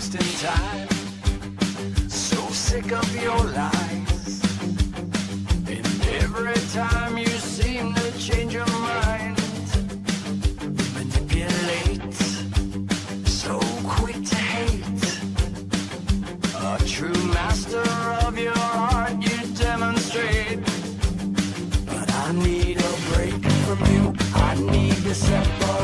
Wasting time. So sick of your lies. And every time you seem to change your mind, manipulate. So quick to hate. A true master of your art, you demonstrate. But I need a break from you. I need to separate.